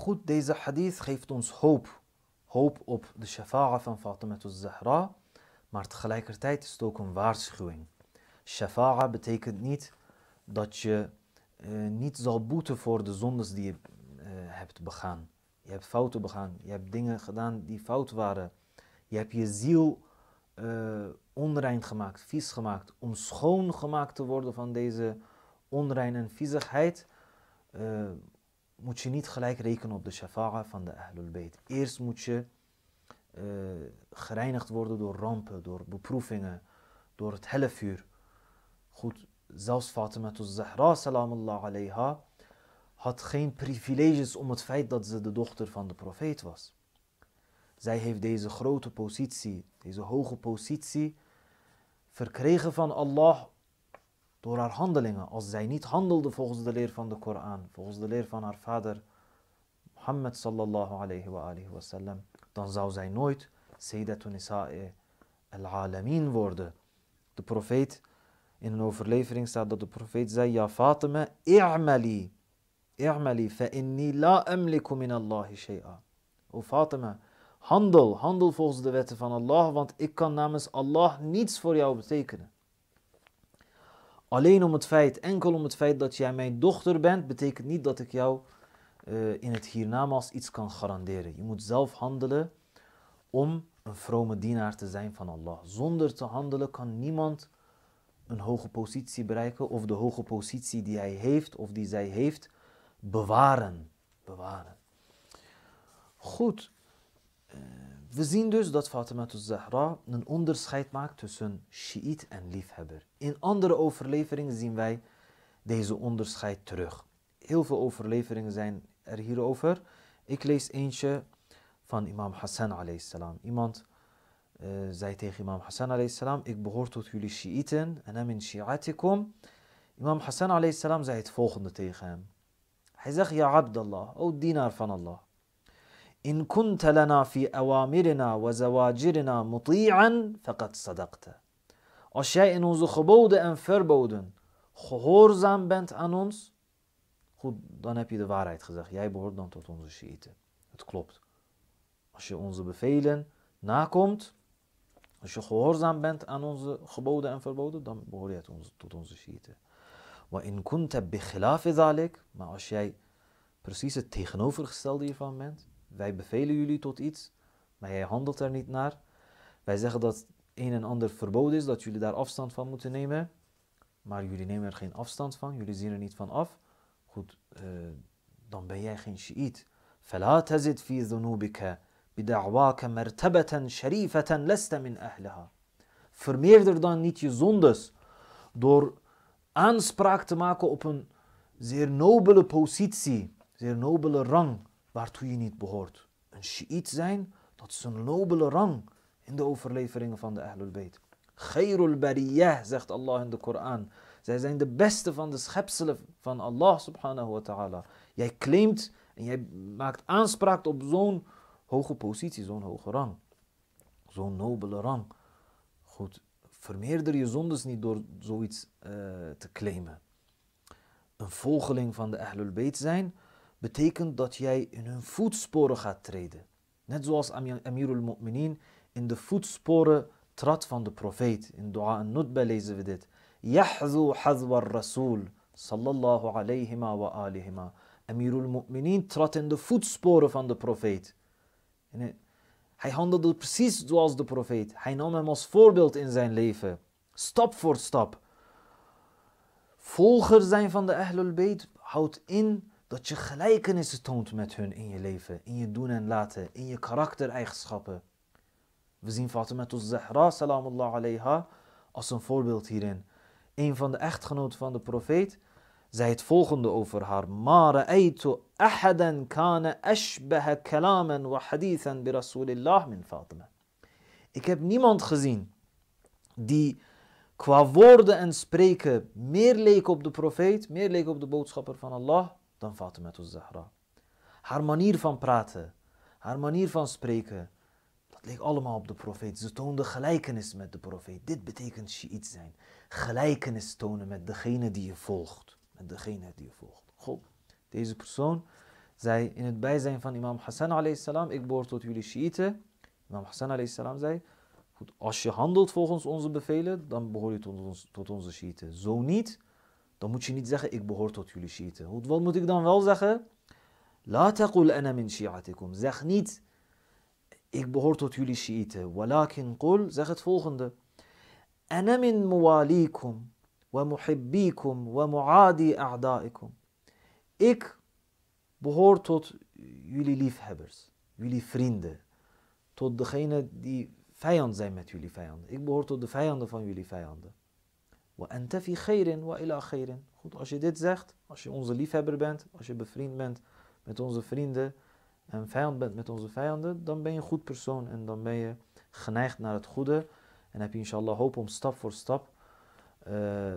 Goed, deze hadith geeft ons hoop. Hoop op de shafa'a van Fatima Zahra, maar tegelijkertijd is het ook een waarschuwing. Shafa'a betekent niet dat je eh, niet zal boeten voor de zondes die je eh, hebt begaan. Je hebt fouten begaan, je hebt dingen gedaan die fout waren. Je hebt je ziel uh, onrein gemaakt, vies gemaakt, om schoon gemaakt te worden van deze onrein en viezigheid, moet je niet gelijk rekenen op de shafa'a van de Ahlul Bayt. Eerst moet je uh, gereinigd worden door rampen, door beproevingen, door het hellevuur. Goed, zelfs Fatima Zahra, salamullah alayha, had geen privileges om het feit dat ze de dochter van de profeet was. Zij heeft deze grote positie, deze hoge positie, verkregen van Allah door haar handelingen. Als zij niet handelde volgens de leer van de Koran, volgens de leer van haar vader Mohammed sallallahu alayhi wa alihi wasallam, dan zou zij nooit Sayyidatun al-Alamin worden. De profeet, in een overlevering staat dat de profeet zei, Ja Fatima, i'mali, i'mali, fa inni la amliku min Allahi shay'a. O Fatima, Handel, handel volgens de wetten van Allah, want ik kan namens Allah niets voor jou betekenen. Alleen om het feit, enkel om het feit dat jij mijn dochter bent, betekent niet dat ik jou uh, in het hiernamaals iets kan garanderen. Je moet zelf handelen om een vrome dienaar te zijn van Allah. Zonder te handelen kan niemand een hoge positie bereiken of de hoge positie die hij heeft of die zij heeft bewaren. bewaren. Goed, eh, we zien dus dat Fatima Zahra een onderscheid maakt tussen Shiït en liefhebber. In andere overleveringen zien wij deze onderscheid terug. Heel veel overleveringen zijn er hierover. Ik lees eentje van imam Hassan a.s. Iemand uh, zei tegen imam Hassan a.s. ik behoor tot jullie Shiiten en hem in Shi'atikum. Imam Hassan a.s. zei het volgende tegen hem. Hij zegt, ja Abdallah, o dienaar van Allah in kunt lana fi awamirina wa zawajirina muti'an faqad sadaqta. Als jij in onze geboden en verboden gehoorzaam bent aan ons, goed, dan heb je de waarheid gezegd. Jij behoort dan tot onze Shiiten. Het klopt. Als je onze bevelen nakomt, als je gehoorzaam bent aan onze geboden en verboden, dan behoor je tot onze Shiiten. Maar in kunta bikhilaf Maar als jij precies het tegenovergestelde hiervan bent, wij bevelen jullie tot iets, maar jij handelt er niet naar. Wij zeggen dat een en ander verboden is, dat jullie daar afstand van moeten nemen. Maar jullie nemen er geen afstand van, jullie zien er niet van af. Goed, uh, dan ben jij geen shiit. فلا تزد في ذنوبك بدعواك مرتبة شريفة لست من أهلها. Vermeerder dan niet je zondes door aanspraak te maken op een zeer nobele positie, zeer nobele rang waartoe je niet behoort. Een Shiït zijn, dat is een nobele rang in de overleveringen van de Ahlul Bayt. Khairul bariyah, zegt Allah in de Koran. Zij zijn de beste van de schepselen van Allah subhanahu wa ta'ala. Jij claimt en jij maakt aanspraak op zo'n hoge positie, zo'n hoge rang. Zo'n nobele rang. Goed, vermeerder je zondes niet door zoiets uh, te claimen. Een volgeling van de Ahlul Bayt zijn betekent dat jij in hun voetsporen gaat treden. Net zoals Amirul Mu'minin in de voetsporen trad van de profeet. In Dua an-Nudba lezen we dit. Yahzu hazwa rasul sallallahu alayhi wa alihima. Amirul Mu'minin trad in de voetsporen van de profeet. Hij handelde precies zoals de profeet. Hij nam hem als voorbeeld in zijn leven. Stap voor stap. Volger zijn van de Ahlul Bayt houdt in dat je gelijkenissen toont met hun in je leven, in je doen en laten, in je karaktereigenschappen. We zien Fatima Zahra, salamullah alayha, als een voorbeeld hierin. Een van de echtgenoten van de profeet zei het volgende over haar. Ahadan kana wa hadithan bi min Fatima. Ik heb niemand gezien die qua woorden en spreken meer leek op de profeet, meer leek op de boodschapper van Allah dan Fatima Zahra. Haar manier van praten, haar manier van spreken, dat leek allemaal op de profeet. Ze toonde gelijkenis met de profeet. Dit betekent Shiït zijn. Gelijkenis tonen met degene die je volgt. Met degene die je volgt. Goed, deze persoon zei in het bijzijn van imam Hassan alayhi ik behoor tot jullie Shiiten. Imam Hassan alayhi zei, goed, als je handelt volgens onze bevelen, dan behoor je tot, tot onze Shiiten. Zo niet, dan moet je niet zeggen, ik behoor tot jullie Shiiten. Wat moet ik dan wel zeggen? La taqul ana min shi'atikum. Zeg niet, ik behoor tot jullie Shiiten. Walakin qul, zeg het volgende. Ana min wa muhibbikum wa muadi a'da'ikum. Ik behoor tot jullie liefhebbers, jullie vrienden, tot degene die vijand zijn met jullie vijanden. Ik behoor tot de vijanden van jullie vijanden. Anta fi wa ila. Goed, als je dit zegt, als je onze liefhebber bent, als je bevriend bent met onze vrienden en vijand bent met onze vijanden, dan ben je een goed persoon en dan ben je geneigd naar het goede en heb je inshallah hoop om stap voor stap uh,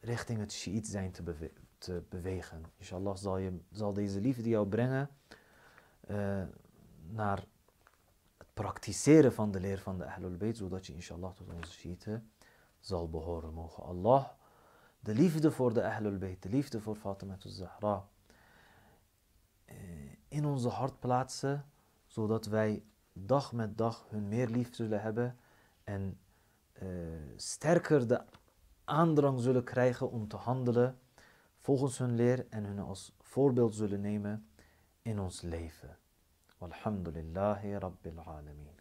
richting het Shiite zijn te, bewe te bewegen. Inshallah zal, je, zal deze liefde jou brengen uh, naar het praktiseren van de leer van de Ahlul Bayt, zodat je inshallah tot onze Shiite zal behoren. Mogen Allah de liefde voor de Ahlul Bayt, de liefde voor Fatima Zahra, uh, in onze hart plaatsen, zodat wij dag met dag hun meer lief zullen hebben en uh, sterker de aandrang zullen krijgen om te handelen volgens hun leer en hun als voorbeeld zullen nemen in ons leven. Walhamdulillahi Rabbil Alamin.